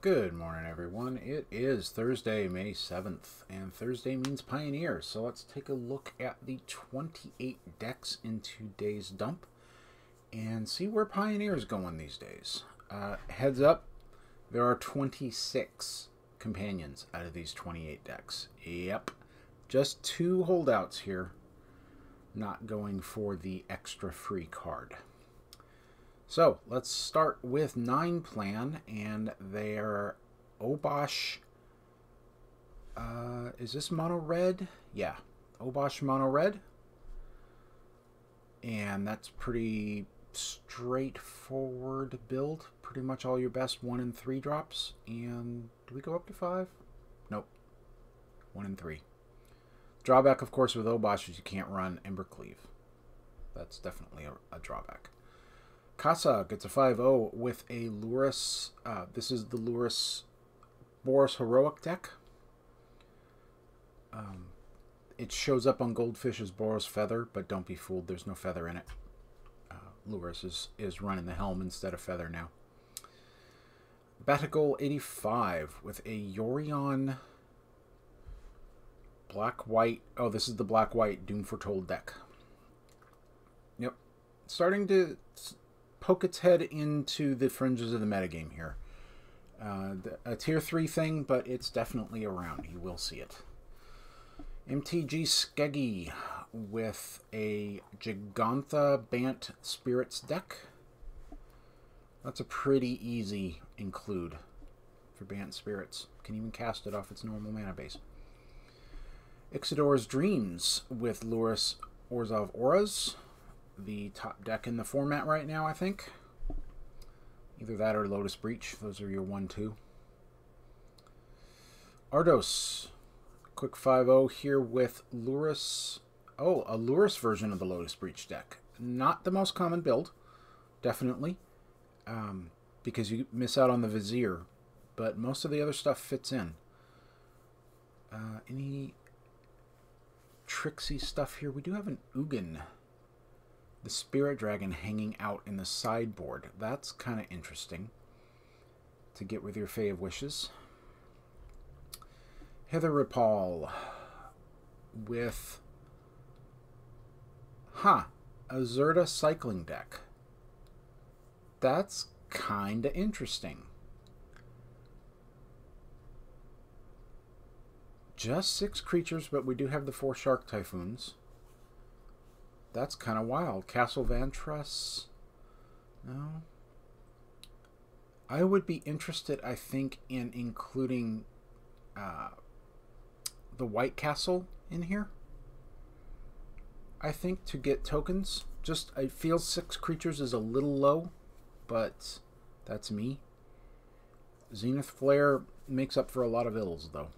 Good morning, everyone. It is Thursday, May 7th, and Thursday means Pioneers. So let's take a look at the 28 decks in today's dump and see where Pioneers going these days. Uh, heads up, there are 26 companions out of these 28 decks. Yep, just two holdouts here, not going for the extra free card. So let's start with nine plan and their Obosh. Uh, is this mono red? Yeah, Obosh mono red. And that's pretty straightforward build. Pretty much all your best one and three drops. And do we go up to five? Nope. One and three. Drawback, of course, with Obosh is you can't run Embercleave. That's definitely a, a drawback. Kasa gets a 5-0 with a Lurrus. Uh, this is the Lurrus Boros Heroic deck. Um, it shows up on Goldfish as Boros Feather, but don't be fooled. There's no feather in it. Uh, Lurrus is, is running the helm instead of feather now. Batagol 85 with a Yorion black-white. Oh, this is the black-white Doom Foretold deck. Yep. Starting to poke its head into the fringes of the metagame here. Uh, a tier 3 thing, but it's definitely around. You will see it. MTG Skeggy with a Jegantha Bant Spirits deck. That's a pretty easy include for Bant Spirits. Can even cast it off its normal mana base. Ixidor's Dreams with Lurrus Orzhov Auras the top deck in the format right now, I think. Either that or Lotus Breach. Those are your 1-2. Ardos. Quick 5-0 here with Lurrus. Oh, a Lurrus version of the Lotus Breach deck. Not the most common build, definitely, um, because you miss out on the Vizier, but most of the other stuff fits in. Uh, any tricksy stuff here? We do have an Ugin the spirit dragon hanging out in the sideboard. That's kind of interesting to get with your Fae of Wishes. Heather Ripal with, huh, a Zirda cycling deck. That's kind of interesting. Just six creatures, but we do have the four Shark Typhoons. That's kind of wild. Castle Vantress. No. I would be interested, I think, in including uh, the White Castle in here. I think to get tokens. Just, I feel six creatures is a little low, but that's me. Zenith Flare makes up for a lot of ills, though.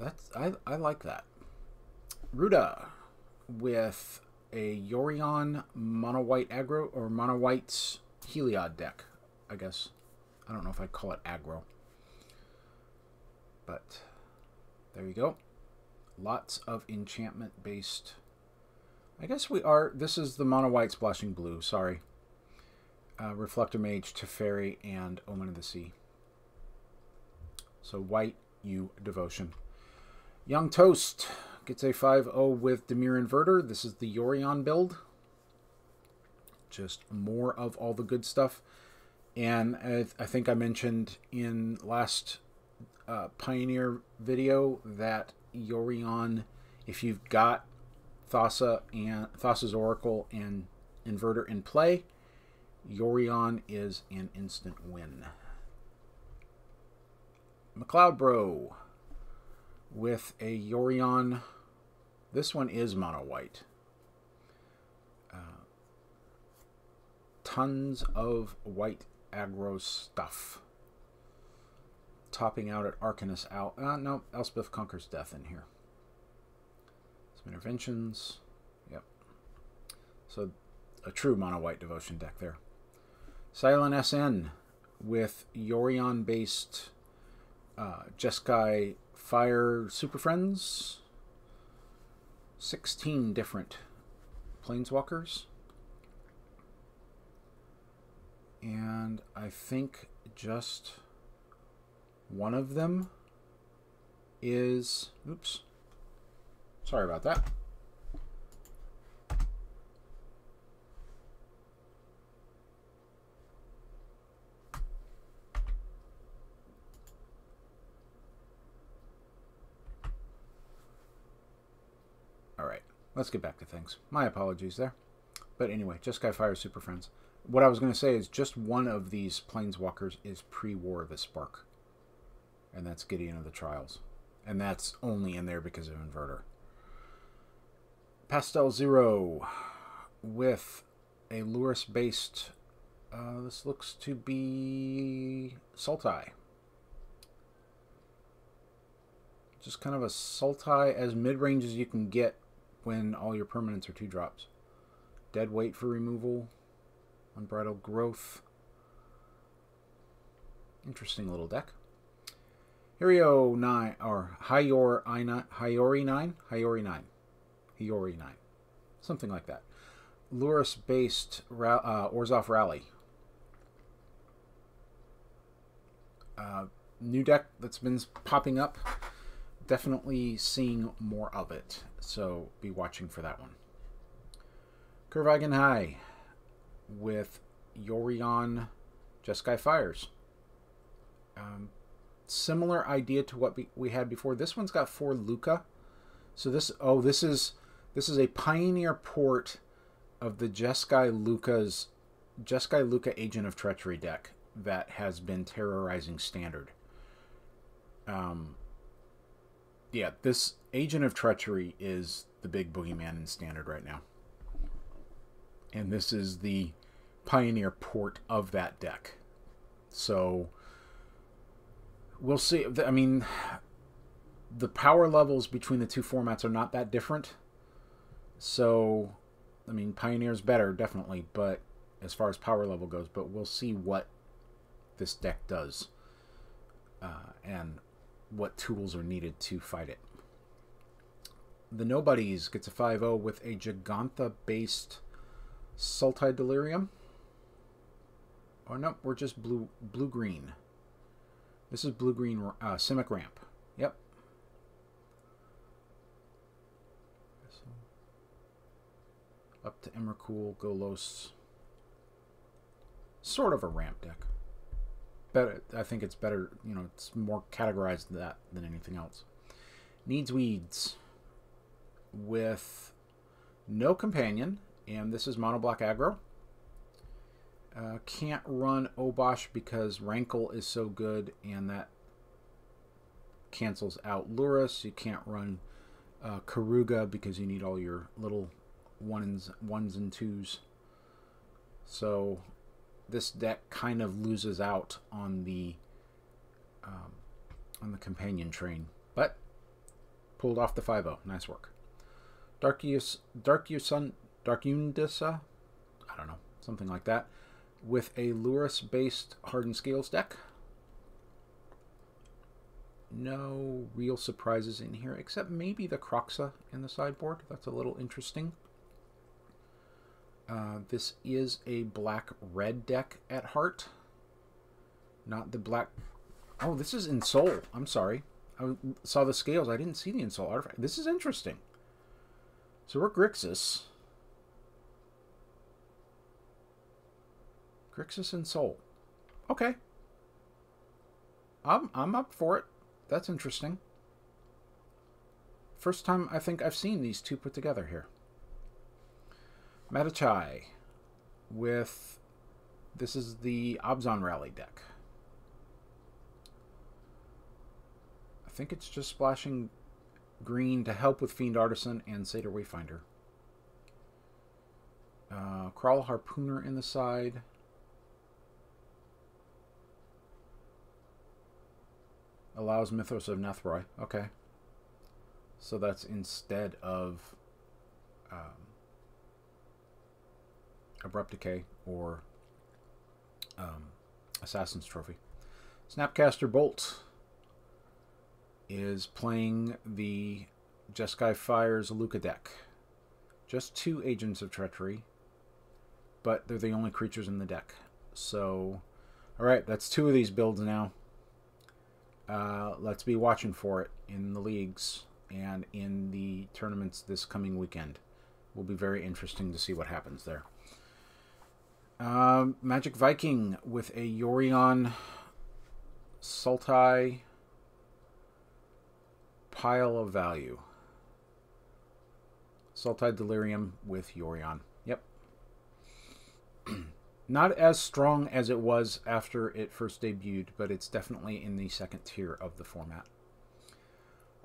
That's I, I like that. Ruda with a Yorion mono white aggro or mono white Heliod deck, I guess. I don't know if I call it aggro. But there you go. Lots of enchantment based. I guess we are. This is the mono white splashing blue. Sorry. Uh, Reflector Mage, Teferi, and Omen of the Sea. So white, you devotion. Young Toast Gets a 5-0 with Dimir Inverter. This is the Yorion build. Just more of all the good stuff. And I, I think I mentioned in last uh, Pioneer video that Yorion, if you've got Thassa and Thassa's Oracle and Inverter in play, Yorion is an instant win. McLeod Bro with a Yorion. This one is mono white. Uh, tons of white aggro stuff. Topping out at Arcanus Al. Uh, no, Elspeth Conquers Death in here. Some interventions. Yep. So a true mono white devotion deck there. Silent SN with Yorion based uh, Jeskai Fire Super Friends. 16 different planeswalkers. And And I think just one of them is... Oops. Sorry about that. Alright, let's get back to things. My apologies there. But anyway, just Jeskai Fire Super Friends. What I was going to say is just one of these Planeswalkers is pre-War the Spark. And that's Gideon of the Trials. And that's only in there because of Inverter. Pastel Zero with a Lurrus-based... Uh, this looks to be Sultai. Just kind of a Sultai as mid-range as you can get when all your permanents are two drops. Dead weight for removal. Unbridled growth. Interesting little deck. Hirio 9, or Hyor I 9, Hiyori 9? Hiyori 9. Hiyori 9. Something like that. Lurrus based uh, Orzhov Rally. Uh, new deck that's been popping up definitely seeing more of it, so be watching for that one. Kurvagen High with Yorion Jeskai Fires. Um, similar idea to what we had before. This one's got four Lukka. So this, oh, this is this is a Pioneer port of the Jeskai Lukka's Jeskai Lukka Agent of Treachery deck that has been terrorizing Standard. Um, yeah, this Agent of Treachery is the big boogeyman in Standard right now. And this is the Pioneer port of that deck. So we'll see. I mean, the power levels between the two formats are not that different. So, I mean, Pioneer's better, definitely, but as far as power level goes, but we'll see what this deck does. Uh, and what tools are needed to fight it. The Nobodies gets a 5-0 with a Jegantha-based Sultai Delirium. Oh no, we're just blue blue green. This is blue green uh, Simic Ramp. Yep. Up to Emrakul, Golos. Sort of a ramp deck better. I think it's better. You know, it's more categorized that than anything else. Needs weeds with no companion, and this is mono black aggro. Uh, can't run Obosh because Rankle is so good, and that cancels out Lurrus. You can't run uh, Keruga because you need all your little ones, ones and twos. So this deck kind of loses out on the um, on the companion train, but pulled off the 5-0. Nice work. Darkius, Darkusun, Darkundisa, I don't know, something like that, with a Lurrus-based Hardened Scales deck. No real surprises in here, except maybe the Kroxa in the sideboard. That's a little interesting. Uh, this is a black-red deck at heart. Not the black... Oh, this is Ensoul. I'm sorry. I saw the scales. I didn't see the Ensoul artifact. This is interesting. So we're Grixis. Grixis Ensoul. Okay. I'm, I'm up for it. That's interesting. First time I think I've seen these two put together here. Metachai with this is the Abzan Rally deck. I think it's just splashing green to help with Fiend Artisan and Satyr Wayfinder. Uh, Kraul Harpooner in the side. Allows Mythos of Nethroi. Okay. So that's instead of um, Abrupt Decay or um, Assassin's Trophy. Snapcaster Bolt is playing the Jeskai Fires Lukka deck. Just two Agents of Treachery, but they're the only creatures in the deck. So All right, that's two of these builds now. Uh, let's be watching for it in the leagues and in the tournaments this coming weekend. Will be very interesting to see what happens there. Um, Magic Viking with a Yorion Sultai pile of value. Sultai Delirium with Yorion. Yep. Not as strong as it was after it first debuted, but it's definitely in the second tier of the format.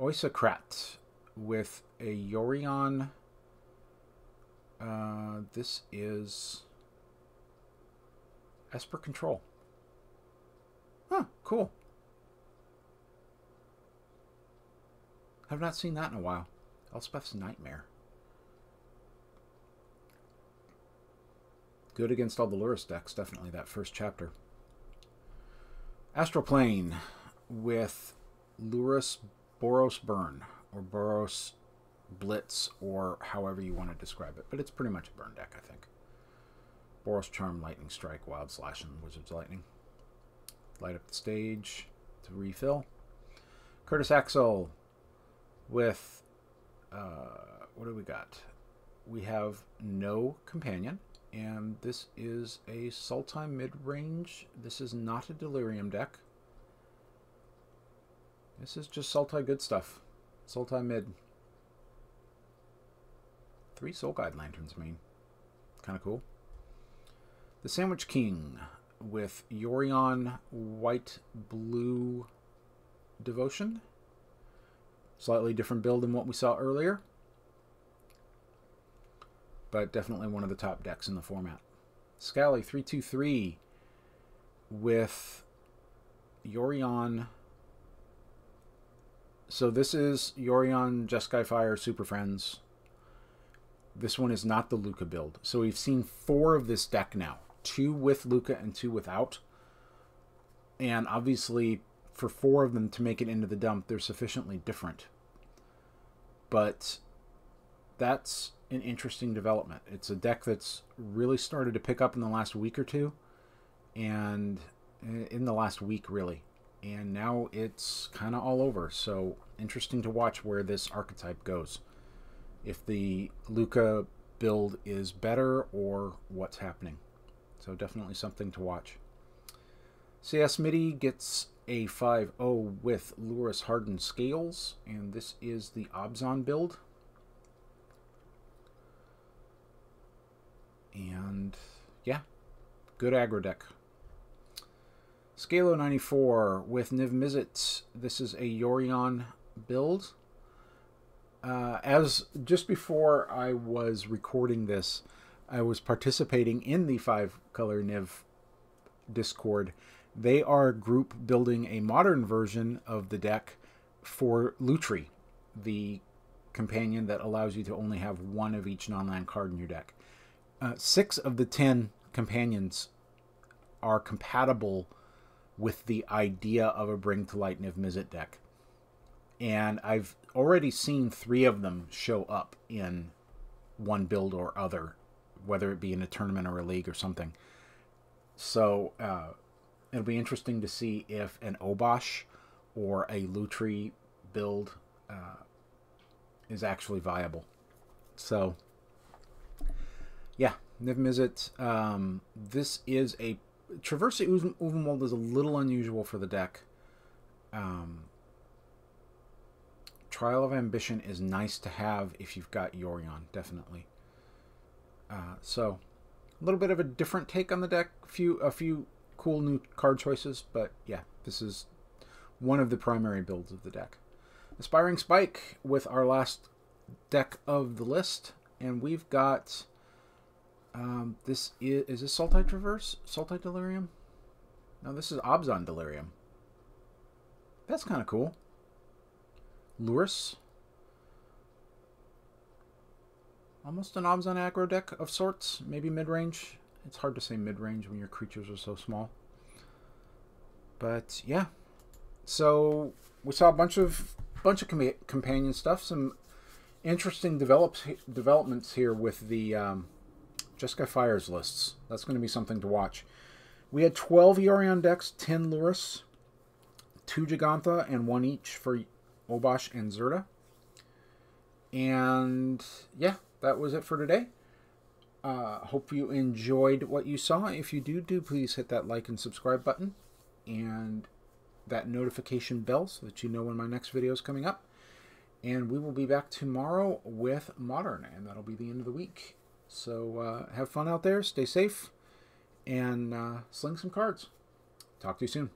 Oisokrat with a Yorion. Uh, this is Esper Control. Huh, cool. I have not seen that in a while. Elspeth's Nightmare. Good against all the Lurrus decks, definitely, that first chapter. Astral Plane with Lurrus Boros Burn, or Boros Blitz, or however you want to describe it. But it's pretty much a burn deck, I think. Boros Charm, Lightning Strike, Wild Slash, and Wizard's Lightning. Light up the stage to refill. Curtis Axel with, uh, what do we got? We have no companion and this is a Sultai mid-range. This is not a Delirium deck. This is just Sultai good stuff. Sultai mid. Three Soul Guide Lanterns, I mean. Kind of cool. The Sandwich King with Yorion White Blue Devotion. Slightly different build than what we saw earlier but definitely one of the top decks in the format. Scally 323 with Yorion. So this is Yorion Jeskai Fire Super Friends. This one is not the Lukka build. So we've seen four of this deck now. Two with Lukka and two without. And obviously, for four of them to make it into the dump, they're sufficiently different. But that's an interesting development. It's a deck that's really started to pick up in the last week or two, and eh, in the last week, really. And now it's kind of all over. So interesting to watch where this archetype goes. If the Lukka build is better or what's happening. So definitely something to watch. CS MIDI gets a 5-0 with Lurrus Hardened Scales, and this is the Abzan build. And yeah, good aggro deck. Scalo 94 with Niv Mizzet. This is a Yorion build. Uh, as just before I was recording this, I was participating in the five color Niv Discord. They are group building a modern version of the deck for Lutri, the companion that allows you to only have one of each non land card in your deck uh, six of the ten companions are compatible with the idea of a Bring to Light Niv Mizzet deck. And I've already seen three of them show up in one build or other, whether it be in a tournament or a league or something. So uh, it'll be interesting to see if an Obosh or a Lutri build uh, is actually viable. So yeah, Niv Mizzet. Um, this is a Traverse Ulvenwald is a little unusual for the deck. Um, Trial of Ambition is nice to have if you've got Yorion, definitely. Uh, so, a little bit of a different take on the deck. A few, a few cool new card choices, but yeah, this is one of the primary builds of the deck. Aspiring Spike with our last deck of the list, and we've got um, this is is this Sultai Traverse? Sultai Delirium? No, this is Abzan Delirium. That's kind of cool. Lurrus. Almost an Abzan aggro deck of sorts, maybe mid-range. It's hard to say mid-range when your creatures are so small. But yeah, so we saw a bunch of bunch of com companion stuff, some interesting develops developments here with the um, Jeskai Fires lists. That's going to be something to watch. We had 12 Yorion decks, 10 Lurrus, 2 Jegantha, and 1 each for Obosh and Zirda. And yeah, that was it for today. Uh, hope you enjoyed what you saw. If you do, do please hit that like and subscribe button and that notification bell so that you know when my next video is coming up. And we will be back tomorrow with Modern, and that'll be the end of the week. So uh, have fun out there, stay safe, and uh, sling some cards. Talk to you soon.